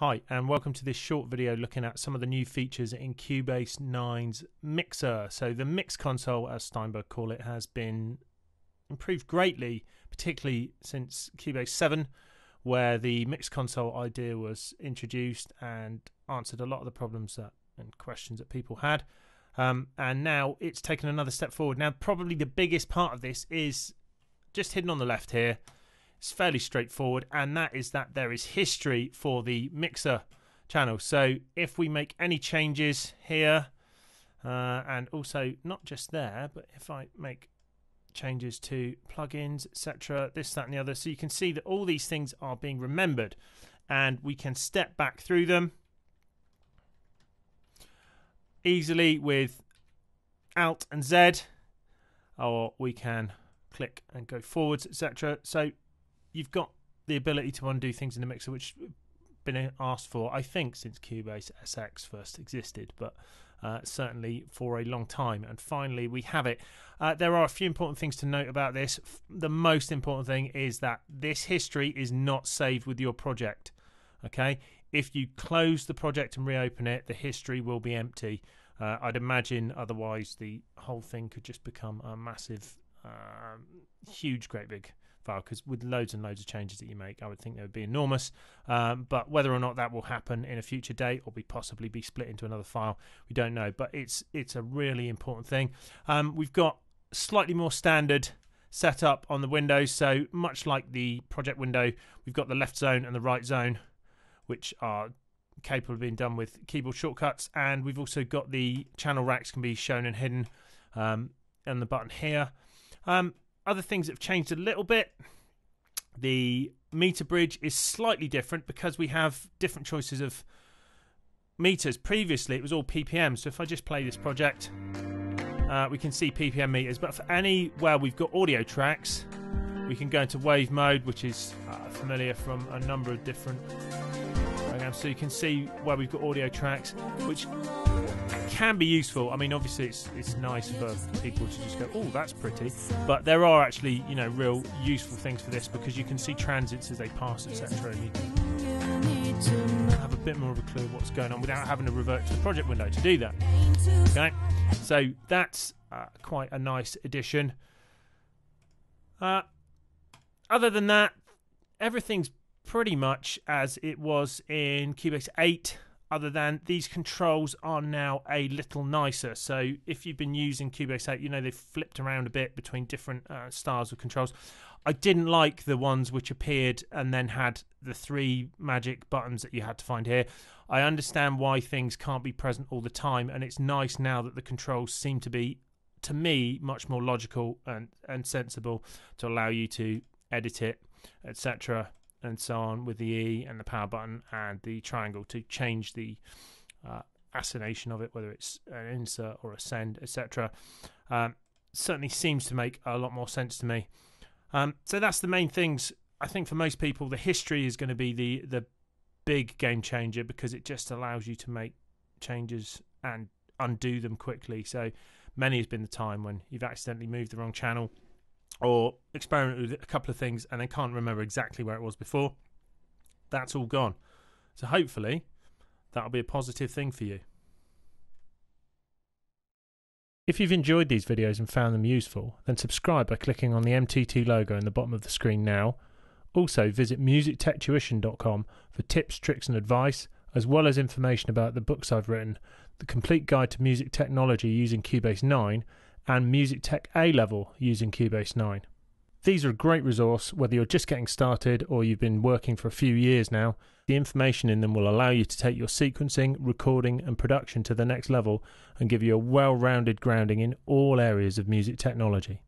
Hi, and welcome to this short video looking at some of the new features in Cubase 9's Mixer. So, the Mix console, as Steinberg call it, has been improved greatly, particularly since Cubase 7, where the Mix console idea was introduced and answered a lot of the problems that and questions that people had. Um, and now it's taken another step forward. Now, probably the biggest part of this is just hidden on the left here it's fairly straightforward, and that is that there is history for the mixer channel. So if we make any changes here, uh, and also not just there, but if I make changes to plugins, etc., this, that, and the other, so you can see that all these things are being remembered, and we can step back through them easily with Alt and Z, or we can click and go forwards, etc. So you've got the ability to undo things in the mixer, which been asked for, I think, since Cubase SX first existed, but uh, certainly for a long time. And finally, we have it. Uh, there are a few important things to note about this. The most important thing is that this history is not saved with your project. Okay, if you close the project and reopen it, the history will be empty. Uh, I'd imagine otherwise the whole thing could just become a massive, um, huge, great big file because with loads and loads of changes that you make, I would think they would be enormous. Um, but whether or not that will happen in a future date or be possibly be split into another file, we don't know. But it's it's a really important thing. Um, we've got slightly more standard setup on the windows. So much like the project window, we've got the left zone and the right zone, which are capable of being done with keyboard shortcuts. And we've also got the channel racks can be shown and hidden um, on the button here. Um, other things have changed a little bit. The meter bridge is slightly different because we have different choices of meters. Previously, it was all ppm. So if I just play this project, uh, we can see ppm meters. But for anywhere we've got audio tracks, we can go into wave mode, which is uh, familiar from a number of different programs. So you can see where we've got audio tracks, which can be useful. I mean, obviously, it's it's nice for people to just go, "Oh, that's pretty," but there are actually, you know, real useful things for this because you can see transients as they pass, etc., and you have a bit more of a clue what's going on without having to revert to the project window to do that. Okay, so that's uh, quite a nice addition. Uh, other than that, everything's pretty much as it was in Cubase 8 other than these controls are now a little nicer. So if you've been using Cubase 8, you know they've flipped around a bit between different uh, styles of controls. I didn't like the ones which appeared and then had the three magic buttons that you had to find here. I understand why things can't be present all the time, and it's nice now that the controls seem to be, to me, much more logical and, and sensible to allow you to edit it, etc and so on with the E and the power button and the triangle to change the uh, assignation of it, whether it's an insert or a send, etc. Um, certainly seems to make a lot more sense to me. Um, so that's the main things. I think for most people, the history is going to be the the big game changer because it just allows you to make changes and undo them quickly. So many has been the time when you've accidentally moved the wrong channel or experiment with a couple of things and then can't remember exactly where it was before, that's all gone. So hopefully that'll be a positive thing for you. If you've enjoyed these videos and found them useful, then subscribe by clicking on the MTT logo in the bottom of the screen now. Also, visit musictechtuition.com for tips, tricks, and advice, as well as information about the books I've written, the complete guide to music technology using Cubase 9, and Music Tech A level using Cubase 9. These are a great resource whether you're just getting started or you've been working for a few years now. The information in them will allow you to take your sequencing, recording, and production to the next level and give you a well rounded grounding in all areas of music technology.